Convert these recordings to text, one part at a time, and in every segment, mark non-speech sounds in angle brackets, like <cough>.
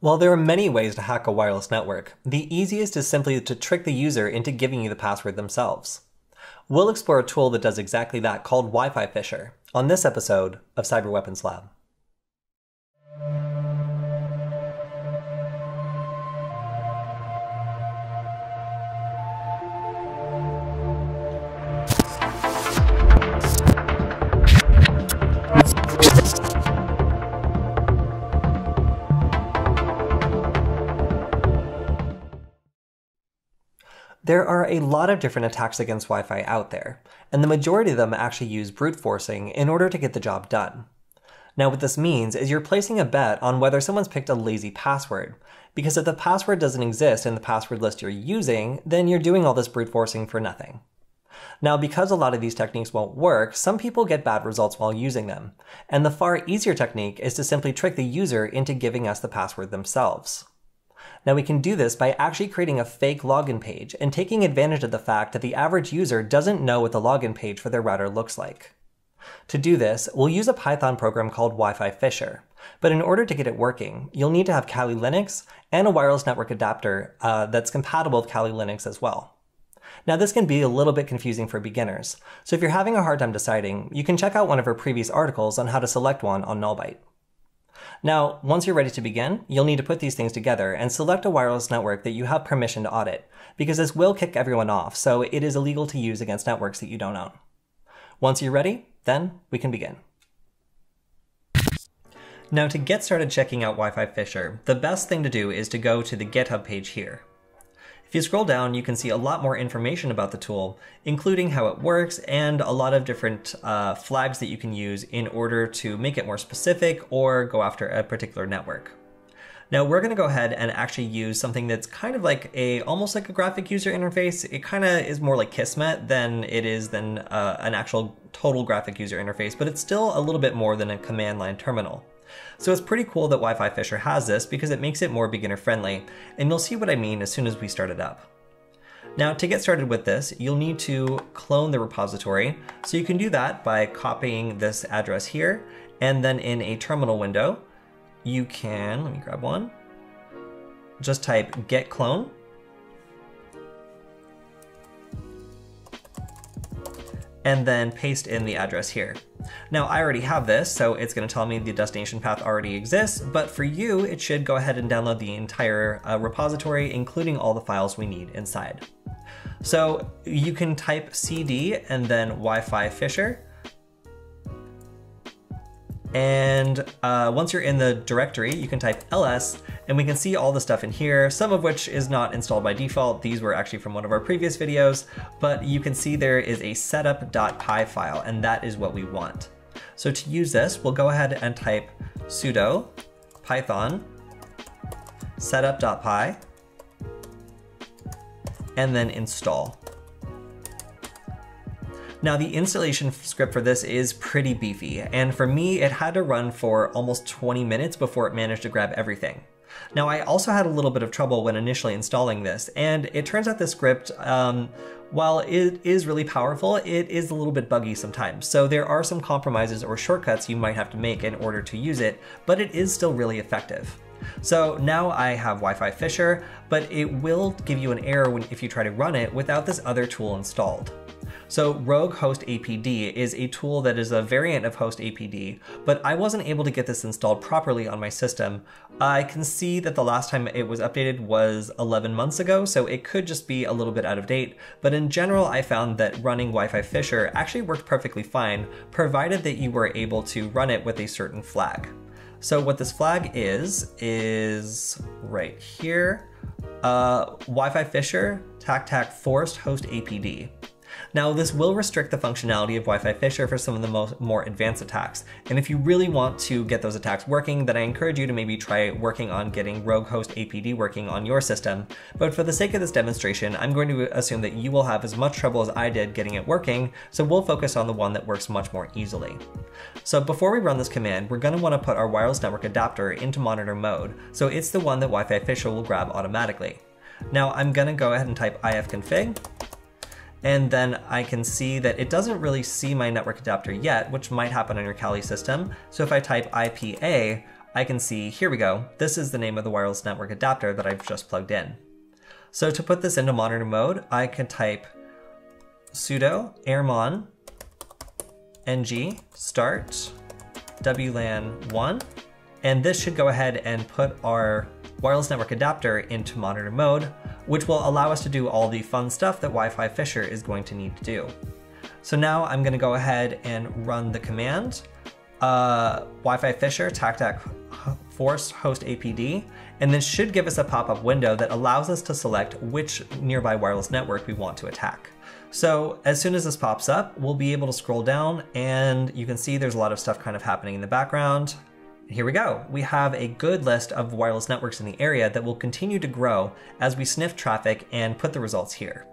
While there are many ways to hack a wireless network, the easiest is simply to trick the user into giving you the password themselves. We'll explore a tool that does exactly that called Wi-Fi Fisher on this episode of Cyber Weapons Lab. There are a lot of different attacks against Wi-Fi out there, and the majority of them actually use brute forcing in order to get the job done. Now what this means is you're placing a bet on whether someone's picked a lazy password, because if the password doesn't exist in the password list you're using, then you're doing all this brute forcing for nothing. Now, because a lot of these techniques won't work, some people get bad results while using them, and the far easier technique is to simply trick the user into giving us the password themselves. Now we can do this by actually creating a fake login page and taking advantage of the fact that the average user doesn't know what the login page for their router looks like. To do this, we'll use a Python program called Wi-Fi Fisher. But in order to get it working, you'll need to have Kali Linux and a wireless network adapter uh, that's compatible with Kali Linux as well. Now this can be a little bit confusing for beginners, so if you're having a hard time deciding, you can check out one of our previous articles on how to select one on Nullbyte. Now, once you're ready to begin, you'll need to put these things together and select a wireless network that you have permission to audit, because this will kick everyone off, so it is illegal to use against networks that you don't own. Once you're ready, then we can begin. Now to get started checking out Wi-Fi Fisher, the best thing to do is to go to the GitHub page here. If you scroll down, you can see a lot more information about the tool, including how it works and a lot of different uh, flags that you can use in order to make it more specific or go after a particular network. Now we're going to go ahead and actually use something that's kind of like a, almost like a graphic user interface. It kind of is more like Kismet than it is than uh, an actual total graphic user interface, but it's still a little bit more than a command line terminal. So it's pretty cool that Wi-Fi Fisher has this because it makes it more beginner friendly, and you'll see what I mean as soon as we start it up. Now to get started with this, you'll need to clone the repository. So you can do that by copying this address here, and then in a terminal window, you can, let me grab one, just type get clone, and then paste in the address here. Now I already have this, so it's gonna tell me the destination path already exists, but for you, it should go ahead and download the entire uh, repository, including all the files we need inside. So you can type cd and then Wi-Fi Fisher, and uh, once you're in the directory, you can type ls and we can see all the stuff in here, some of which is not installed by default. These were actually from one of our previous videos, but you can see there is a setup.py file and that is what we want. So to use this, we'll go ahead and type sudo python setup.py and then install. Now the installation script for this is pretty beefy, and for me it had to run for almost 20 minutes before it managed to grab everything. Now I also had a little bit of trouble when initially installing this, and it turns out the script, um, while it is really powerful, it is a little bit buggy sometimes. So there are some compromises or shortcuts you might have to make in order to use it, but it is still really effective. So now I have Wi-Fi Fisher, but it will give you an error when, if you try to run it without this other tool installed. So Rogue Host APD is a tool that is a variant of Host APD, but I wasn't able to get this installed properly on my system. I can see that the last time it was updated was 11 months ago, so it could just be a little bit out of date, but in general I found that running Wi-Fi Fisher actually worked perfectly fine, provided that you were able to run it with a certain flag. So what this flag is, is right here, uh, Wi-Fi Fisher, TacTac Forced Host APD. Now this will restrict the functionality of Wi-Fi Fisher for some of the most, more advanced attacks, and if you really want to get those attacks working, then I encourage you to maybe try working on getting Rogue Host APD working on your system. But for the sake of this demonstration, I'm going to assume that you will have as much trouble as I did getting it working, so we'll focus on the one that works much more easily. So before we run this command, we're going to want to put our wireless network adapter into monitor mode, so it's the one that Wi-Fi Fisher will grab automatically. Now I'm going to go ahead and type ifconfig, and then I can see that it doesn't really see my network adapter yet, which might happen on your Kali system. So if I type IPA, I can see, here we go, this is the name of the wireless network adapter that I've just plugged in. So to put this into monitor mode, I can type sudo airmon ng start WLAN 1, and this should go ahead and put our wireless network adapter into monitor mode, which will allow us to do all the fun stuff that Wi-Fi Fisher is going to need to do. So now I'm gonna go ahead and run the command uh, Wi-Fi Fisher TACTAC force host APD, and this should give us a pop-up window that allows us to select which nearby wireless network we want to attack. So as soon as this pops up, we'll be able to scroll down and you can see there's a lot of stuff kind of happening in the background. Here we go. We have a good list of wireless networks in the area that will continue to grow as we sniff traffic and put the results here.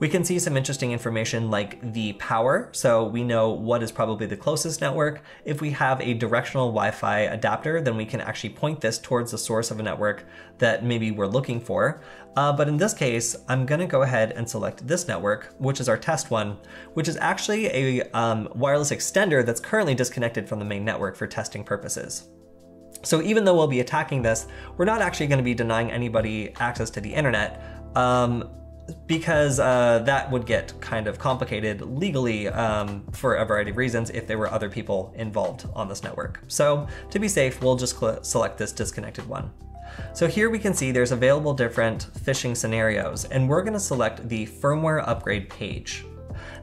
We can see some interesting information like the power, so we know what is probably the closest network. If we have a directional Wi-Fi adapter, then we can actually point this towards the source of a network that maybe we're looking for. Uh, but in this case, I'm gonna go ahead and select this network, which is our test one, which is actually a um, wireless extender that's currently disconnected from the main network for testing purposes. So even though we'll be attacking this, we're not actually gonna be denying anybody access to the internet. Um, because uh, that would get kind of complicated legally um, for a variety of reasons if there were other people involved on this network. So to be safe, we'll just select this disconnected one. So here we can see there's available different phishing scenarios, and we're gonna select the firmware upgrade page.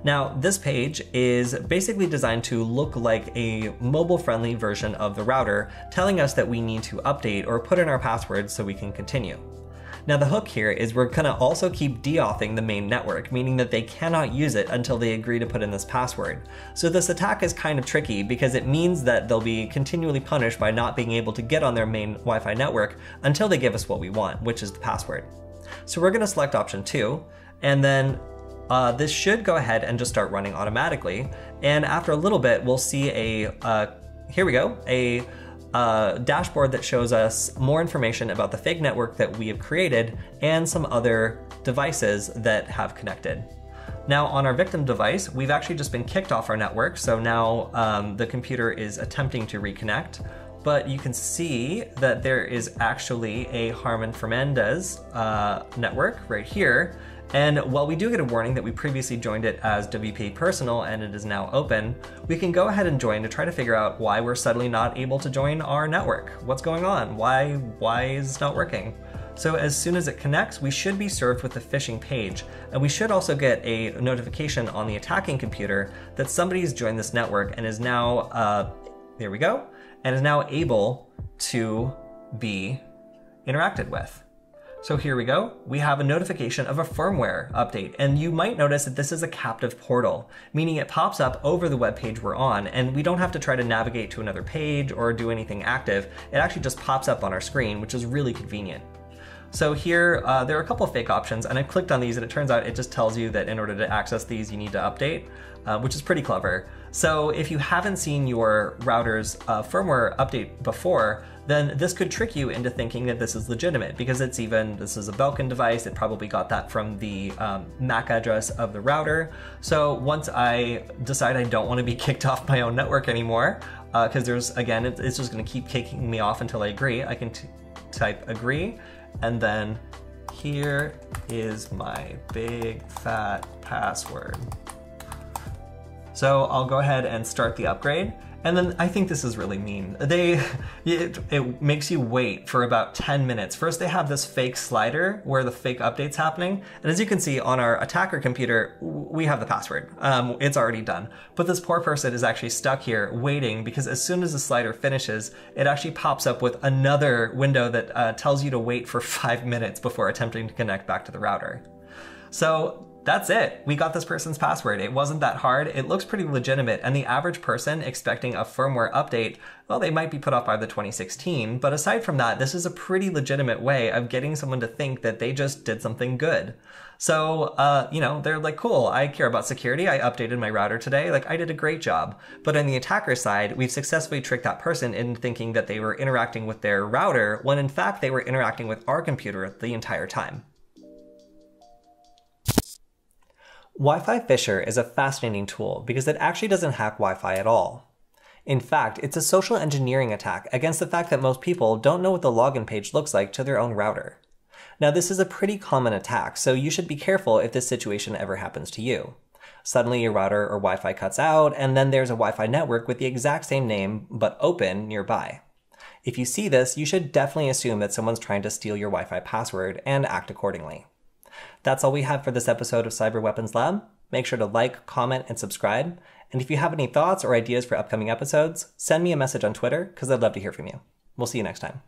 Now, this page is basically designed to look like a mobile-friendly version of the router, telling us that we need to update or put in our password so we can continue. Now the hook here is we're gonna also keep deauthing the main network, meaning that they cannot use it until they agree to put in this password. So this attack is kind of tricky because it means that they'll be continually punished by not being able to get on their main Wi-Fi network until they give us what we want, which is the password. So we're gonna select option two, and then uh, this should go ahead and just start running automatically. And after a little bit, we'll see a, uh, here we go, a a dashboard that shows us more information about the fake network that we have created and some other devices that have connected. Now on our victim device, we've actually just been kicked off our network, so now um, the computer is attempting to reconnect, but you can see that there is actually a Harman Fernandez uh, network right here, and while we do get a warning that we previously joined it as WPA Personal and it is now open, we can go ahead and join to try to figure out why we're suddenly not able to join our network. What's going on? Why, why is it not working? So as soon as it connects, we should be served with a phishing page, and we should also get a notification on the attacking computer that somebody's joined this network and is now, uh, there we go, and is now able to be interacted with. So here we go. We have a notification of a firmware update, and you might notice that this is a captive portal, meaning it pops up over the web page we're on, and we don't have to try to navigate to another page or do anything active. It actually just pops up on our screen, which is really convenient. So here, uh, there are a couple of fake options, and I clicked on these, and it turns out it just tells you that in order to access these, you need to update, uh, which is pretty clever. So if you haven't seen your router's uh, firmware update before, then this could trick you into thinking that this is legitimate because it's even, this is a Belkin device, it probably got that from the um, MAC address of the router. So once I decide I don't want to be <laughs> kicked off my own network anymore, because uh, there's, again, it's just going to keep kicking me off until I agree, I can type agree, and then here is my big fat password. So I'll go ahead and start the upgrade. And then I think this is really mean. They, it, it, makes you wait for about 10 minutes. First they have this fake slider where the fake update's happening. And as you can see on our attacker computer, we have the password. Um, it's already done. But this poor person is actually stuck here waiting because as soon as the slider finishes, it actually pops up with another window that uh, tells you to wait for <laughs> five minutes before attempting to connect back to the router. So that's it. We got this person's password. It wasn't that hard. It looks pretty legitimate. And the average person expecting a firmware update, well, they might be put off by the 2016. But aside from that, this is a pretty legitimate way of getting someone to think that they just did something good. So, uh, you know, they're like, cool, I care about security. I updated my router today. Like, I did a great job. But on the attacker side, we've successfully tricked that person into thinking that they were interacting with their router when in fact they were interacting with our computer the entire time. Wi-Fi Fisher is a fascinating tool because it actually doesn't hack Wi-Fi at all. In fact, it's a social engineering attack against the fact that most people don't know what the login page looks like to their own router. Now, this is a pretty common attack, so you should be careful if this situation ever happens to you. Suddenly, your router or Wi Fi cuts out, and then there's a Wi Fi network with the exact same name but open nearby. If you see this, you should definitely assume that someone's trying to steal your Wi Fi password and act accordingly. That's all we have for this episode of Cyber Weapons Lab. Make sure to like, comment, and subscribe. And if you have any thoughts or ideas for upcoming episodes, send me a message on Twitter because I'd love to hear from you. We'll see you next time.